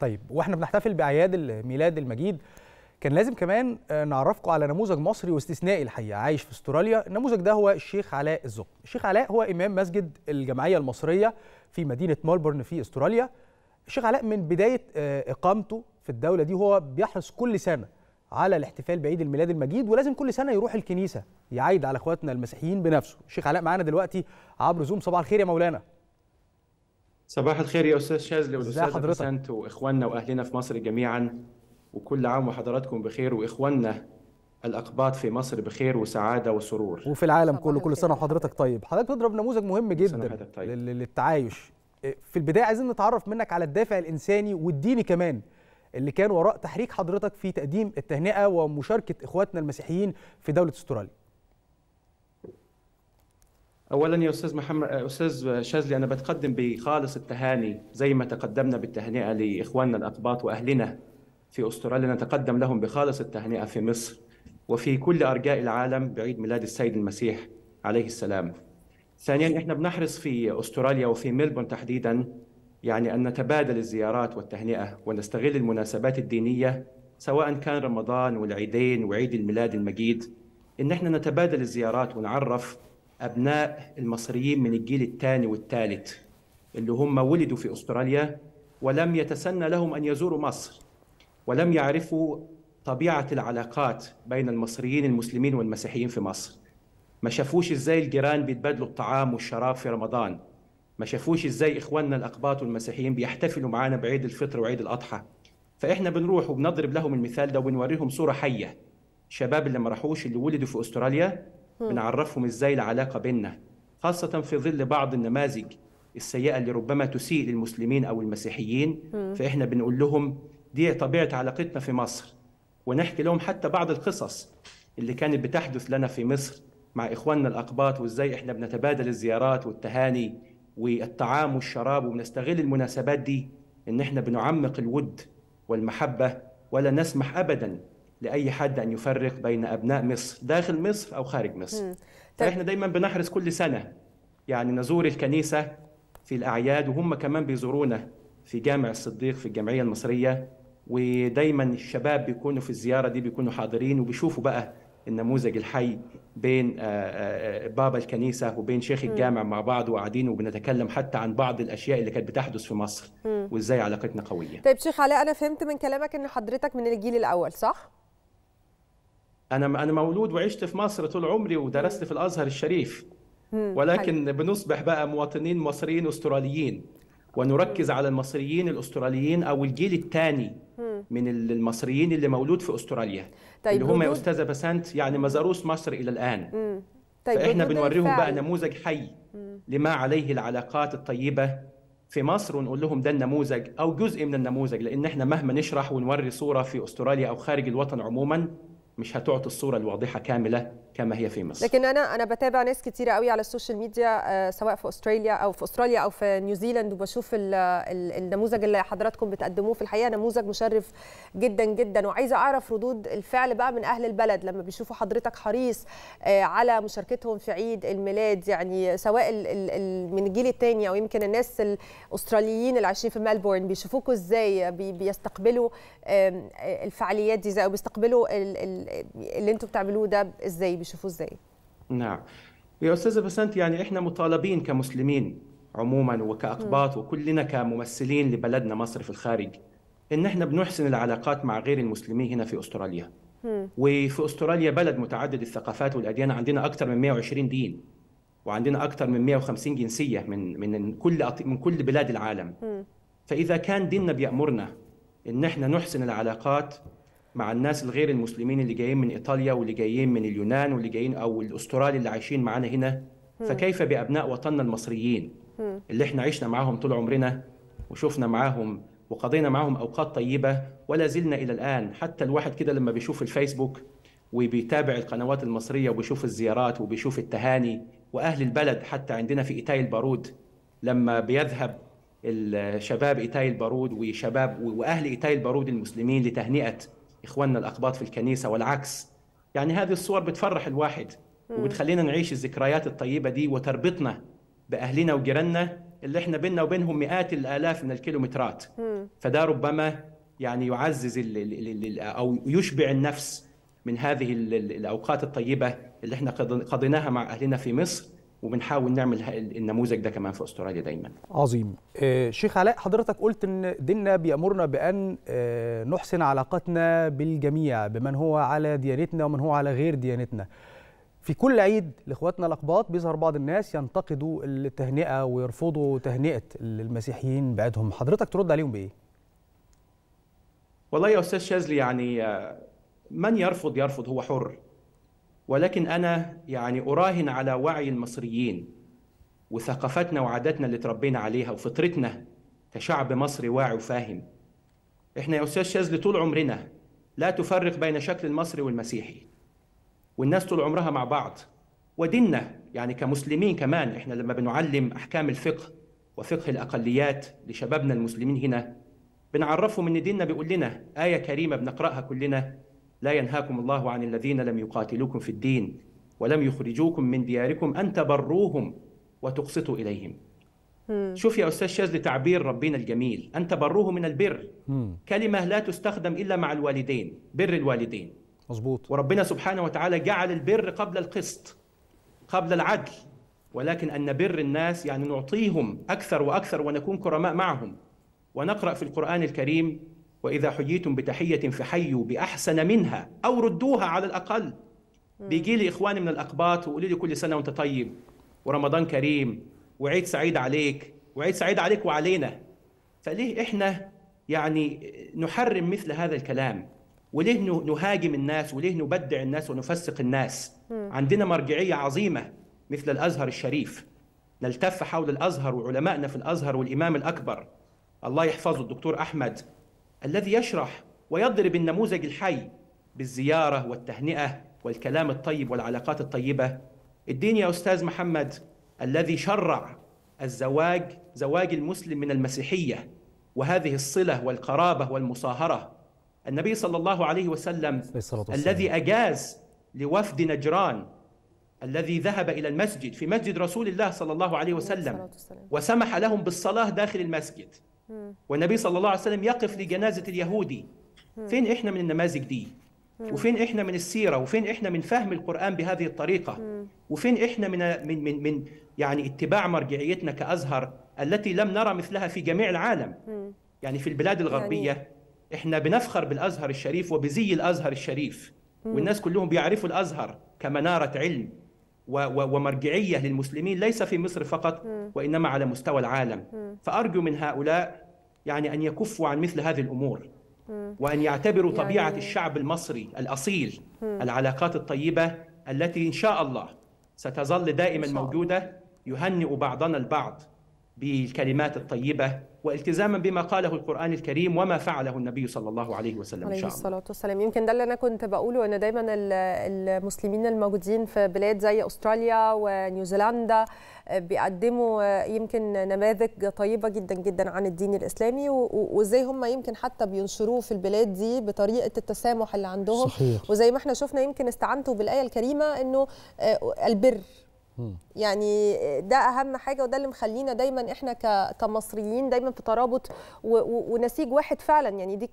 طيب وإحنا بنحتفل بأعياد الميلاد المجيد كان لازم كمان نعرفكم على نموذج مصري واستثنائي الحقيقة عايش في استراليا. النموذج ده هو الشيخ علاء الزق الشيخ علاء هو إمام مسجد الجمعية المصرية في مدينة ملبورن في استراليا. الشيخ علاء من بداية إقامته في الدولة دي هو بيحرص كل سنة على الاحتفال بعيد الميلاد المجيد ولازم كل سنة يروح الكنيسة يعيد على إخواتنا المسيحيين بنفسه. الشيخ علاء معانا دلوقتي عبر زوم صباح الخير يا مولانا. صباح الخير يا أستاذ شاذلي والاستاذ بسنت وإخواننا وأهلنا في مصر جميعا وكل عام وحضراتكم بخير وإخواننا الأقباط في مصر بخير وسعادة وسرور. وفي العالم كله كل سنة وحضرتك طيب. حضرتك تضرب نموذج مهم جدا طيب. للتعايش. في البداية عايزين نتعرف منك على الدافع الإنساني والديني كمان اللي كان وراء تحريك حضرتك في تقديم التهنئة ومشاركة إخواتنا المسيحيين في دولة استراليا. اولا يا أستاذ محمد أستاذ شاذلي أنا بتقدم بخالص التهاني زي ما تقدمنا بالتهنئة لإخواننا الاقباط وأهلنا في أستراليا نتقدم لهم بخالص التهنئة في مصر وفي كل أرجاء العالم بعيد ميلاد السيد المسيح عليه السلام. ثانيا إحنا بنحرص في أستراليا وفي ملبورن تحديدا يعني أن نتبادل الزيارات والتهنئة ونستغل المناسبات الدينية سواء كان رمضان والعيدين وعيد الميلاد المجيد إن إحنا نتبادل الزيارات ونعرف أبناء المصريين من الجيل الثاني والثالث اللي هم ولدوا في أستراليا ولم يتسنى لهم أن يزوروا مصر ولم يعرفوا طبيعة العلاقات بين المصريين المسلمين والمسيحيين في مصر. ما شافوش إزاي الجيران بيتبادلوا الطعام والشراب في رمضان. ما شافوش إزاي إخواننا الأقباط والمسيحيين بيحتفلوا معانا بعيد الفطر وعيد الأضحى. فإحنا بنروح وبنضرب لهم المثال ده وبنوريهم صورة حية. الشباب اللي ما راحوش اللي ولدوا في أستراليا بنعرفهم إزاي العلاقة بيننا خاصة في ظل بعض النماذج السيئة اللي ربما تسيء للمسلمين أو المسيحيين. فإحنا بنقول لهم دي طبيعة علاقتنا في مصر. ونحكي لهم حتى بعض القصص اللي كانت بتحدث لنا في مصر مع إخواننا الأقباط وإزاي إحنا بنتبادل الزيارات والتهاني والطعام والشراب وبنستغل المناسبات دي إن إحنا بنعمق الود والمحبة ولا نسمح ابدا لأي حد أن يفرق بين أبناء مصر داخل مصر أو خارج مصر. فإحنا دايما بنحرص كل سنة يعني نزور الكنيسة في الأعياد وهم كمان بيزورونا في جامع الصديق في الجمعية المصرية ودايما الشباب بيكونوا في الزيارة دي بيكونوا حاضرين وبيشوفوا بقى النموذج الحي بين بابا الكنيسة وبين شيخ الجامع مع بعض وقاعدين وبنتكلم حتى عن بعض الأشياء اللي كانت بتحدث في مصر وإزاي علاقتنا قوية. طيب شيخ علاء أنا فهمت من كلامك إن حضرتك من الجيل الأول صح؟ أنا أنا مولود وعشت في مصر طول عمري ودرست في الأزهر الشريف. ولكن. بنصبح بقى مواطنين مصريين أستراليين. ونركز على المصريين الأستراليين أو الجيل الثاني من المصريين اللي مولود في أستراليا. طيب اللي هم يا أستاذة بسنت يعني ما زاروش مصر إلى الآن. طيب فإحنا بنوريهم بقى نموذج حي لما عليه العلاقات الطيبة في مصر ونقول لهم ده النموذج أو جزء من النموذج. لأن إحنا مهما نشرح ونوري صورة في أستراليا أو خارج الوطن عموما مش هتعطي الصورة الواضحة كاملة. كما هي في مصر لكن أنا أنا بتابع ناس كتيرة قوي على ال social media سواء في أستراليا أو في أستراليا أو في New Zealand وبشوف ال ال النموذج اللي حضراتكم بتقدموه في الحقيقة نموذج مشرف جدا جدا. وعايزة أعرف ردود الفعل بقى من أهل البلد لما بيشوفوا حضرتك حريص على مشاركتهم في عيد الميلاد يعني سواء من الجيل الثاني أو يمكن الناس الأستراليين اللي عايشين في ملبورن بيشوفوكوا إزاي؟ بيستقبلوا الفعاليات دي إزاي؟ أو بيستقبلوا اللي أنتوا بتعملوه ده إزاي؟ بيشوفوه إزاي؟ نعم يا أستاذة بسنت يعني إحنا مطالبين كمسلمين عموما وكأقباط وكلنا كممثلين لبلدنا مصر في الخارج إن إحنا بنحسن العلاقات مع غير المسلمين هنا في أستراليا. وفي أستراليا بلد متعدد الثقافات والأديان عندنا أكثر من 120 دين وعندنا أكثر من 150 جنسية من من كل من كل بلاد العالم. فإذا كان ديننا بيأمرنا إن إحنا نحسن العلاقات مع الناس الغير المسلمين اللي جايين من إيطاليا واللي جايين من اليونان واللي جايين أو الأسترالي اللي عايشين معانا هنا فكيف بأبناء وطننا المصريين اللي إحنا عشنا معاهم طول عمرنا وشفنا معاهم وقضينا معاهم أوقات طيبة ولا زلنا إلى الآن؟ حتى الواحد كده لما بيشوف الفيسبوك وبيتابع القنوات المصرية وبيشوف الزيارات وبيشوف التهاني وأهل البلد حتى عندنا في إيتاي البارود لما بيذهب الشباب إيتاي البارود وشباب وأهل إيتاي البارود المسلمين لتهنئة إخواننا الاقباط في الكنيسة والعكس. يعني هذه الصور بتفرح الواحد وبتخلينا نعيش الذكريات الطيبة دي وتربطنا بأهلنا وجيراننا اللي إحنا بيننا وبينهم مئات الآلاف من الكيلومترات. فده ربما يعني يعزز ال ال ال أو يشبع النفس من هذه الأوقات الطيبة اللي إحنا قضيناها مع أهلنا في مصر. وبنحاول نعمل النموذج ده كمان في أستراليا دايما. عظيم. آه شيخ علاء حضرتك قلت إن ديننا بيأمرنا بأن آه نحسن علاقتنا بالجميع بمن هو على ديانتنا ومن هو على غير ديانتنا. في كل عيد لإخواتنا الأقباط بيظهر بعض الناس ينتقدوا التهنئة ويرفضوا تهنئة المسيحيين بعدهم. حضرتك ترد عليهم بإيه؟ والله يا أستاذ شاذلي يعني من يرفض يرفض هو حر. ولكن أنا يعني أراهن على وعي المصريين وثقافتنا وعاداتنا اللي تربينا عليها وفطرتنا كشعب مصري واعي وفاهم. إحنا يا أستاذ شاذلي طول عمرنا لا تفرق بين شكل المصري والمسيحي والناس طول عمرها مع بعض وديننا يعني كمسلمين كمان إحنا لما بنعلم أحكام الفقه وفقه الأقليات لشبابنا المسلمين هنا بنعرفهم إن ديننا بيقول لنا آية كريمة بنقرأها كلنا لا ينهاكم الله عن الذين لم يقاتلوكم في الدين ولم يخرجوكم من دياركم أن تبروهم وتقسطوا إليهم. شوف يا أستاذ شاذلي تعبير ربنا الجميل أن تبروه من البر. مم. كلمة لا تستخدم إلا مع الوالدين بر الوالدين. مظبوط. وربنا سبحانه وتعالى جعل البر قبل القسط قبل العدل. ولكن أن نبر الناس يعني نعطيهم أكثر وأكثر ونكون كرماء معهم. ونقرأ في القرآن الكريم وإذا حييتم بتحية فحيوا بأحسن منها أو ردوها على الأقل. بيجي لي إخواني من الأقباط ويقولوا لي كل سنة وأنت طيب. ورمضان كريم وعيد سعيد عليك. وعيد سعيد عليك وعلينا. فليه إحنا يعني نحرم مثل هذا الكلام؟ وليه نهاجم الناس؟ وليه نبدع الناس ونفسق الناس؟ عندنا مرجعية عظيمة مثل الأزهر الشريف. نلتف حول الأزهر وعلمائنا في الأزهر والإمام الأكبر. الله يحفظه الدكتور أحمد. الذي يشرح ويضرب النموذج الحي بالزيارة والتهنئة والكلام الطيب والعلاقات الطيبة. الدين يا أستاذ محمد الذي شرع الزواج زواج المسلم من المسيحية وهذه الصلة والقرابة والمصاهرة. النبي صلى الله عليه وسلم الذي أجاز لوفد نجران الذي ذهب إلى المسجد في مسجد رسول الله صلى الله عليه وسلم وسمح لهم بالصلاة داخل المسجد. والنبي صلى الله عليه وسلم يقف لجنازة اليهودي. فين إحنا من النماذج دي؟ وفين إحنا من السيرة؟ وفين إحنا من فهم القرآن بهذه الطريقة؟ وفين إحنا من من من, من يعني اتباع مرجعيتنا كأزهر التي لم نرى مثلها في جميع العالم؟ يعني في البلاد الغربية يعني إحنا بنفخر بالأزهر الشريف وبزي الأزهر الشريف. والناس كلهم بيعرفوا الأزهر كمنارة علم ومرجعية للمسلمين ليس في مصر فقط وإنما على مستوى العالم. فأرجو من هؤلاء يعني أن يكفوا عن مثل هذه الأمور. وأن يعتبروا طبيعة يعني الشعب المصري الأصيل العلاقات الطيبة التي إن شاء الله ستظل دائما موجودة يهنئ بعضنا البعض. بالكلمات الطيبة والتزاما بما قاله القرآن الكريم وما فعله النبي صلى الله عليه وسلم عليه إن شاء الله. الصلاة والسلام. يمكن ده اللي أنا كنت بقوله أن دايما المسلمين الموجودين في بلاد زي أستراليا ونيوزيلندا بيقدموا يمكن نماذج طيبة جدا جدا عن الدين الإسلامي وإزاي هم يمكن حتى بينشروه في البلاد دي بطريقة التسامح اللي عندهم. صحيح. وزي ما إحنا شفنا يمكن استعنتوا بالآية الكريمة أنه البر. يعني ده أهم حاجة وده اللي مخلينا دايما إحنا كمصريين دايما في ترابط ونسيج واحد فعلا. يعني دي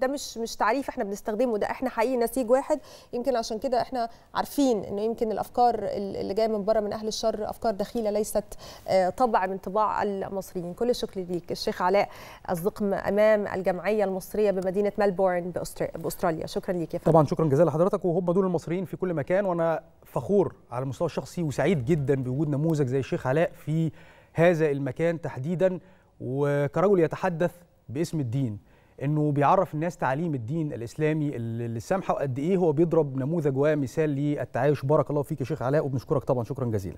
ده مش مش تعريف إحنا بنستخدمه ده إحنا حقيقي نسيج واحد. يمكن عشان كده إحنا عارفين إنه يمكن الأفكار اللي جاية من بره من أهل الشر أفكار دخيلة ليست طبع من طباع المصريين. كل الشكر ليك. الشيخ علاء الزقم أمام الجمعية المصرية بمدينة ملبورن بأستراليا. شكرا ليك يا فندم. طبعا شكرا جزيلا لحضرتك. وهم دول المصريين في كل مكان. وأنا فخور على المستوى الشخصي وسعيد جدا بوجود نموذج زي الشيخ علاء في هذا المكان تحديدا. وكرجل يتحدث باسم الدين إنه بيعرف الناس تعاليم الدين الإسلامي اللي سامحه وقد إيه هو بيضرب نموذج ومثال للتعايش. بارك الله فيك يا شيخ علاء وبنشكرك طبعا. شكرا جزيلا.